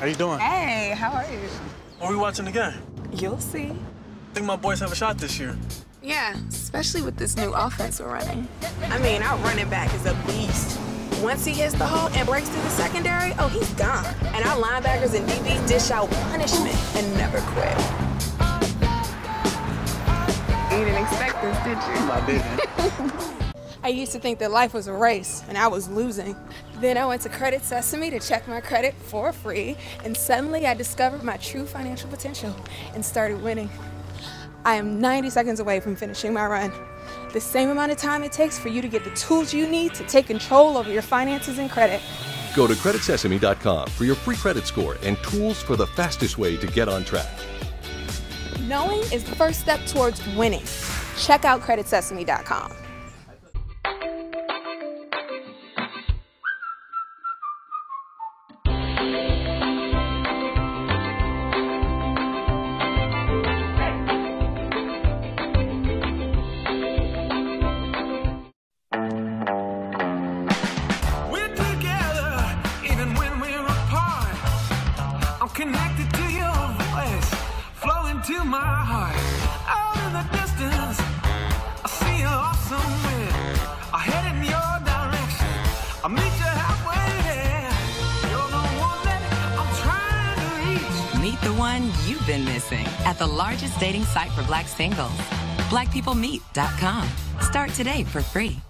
How you doing? Hey, how are you? Are we watching the game? You'll see. I think my boys have a shot this year. Yeah, especially with this new offense we're running. I mean, our running back is a beast. Once he hits the hole and breaks through the secondary, oh, he's gone. And our linebackers and DBs dish out punishment and never quit. You didn't expect this, did you? I didn't. I used to think that life was a race and I was losing. Then I went to Credit Sesame to check my credit for free, and suddenly I discovered my true financial potential and started winning. I am 90 seconds away from finishing my run. The same amount of time it takes for you to get the tools you need to take control over your finances and credit. Go to creditsesame.com for your free credit score and tools for the fastest way to get on track. Knowing is the first step towards winning. Check out creditsesame.com. to my heart. Out in the distance, I see you off somewhere. I head in your direction. I meet you halfway there. You're the one that I'm trying to reach. Meet the one you've been missing at the largest dating site for black singles, blackpeoplemeet.com. Start today for free.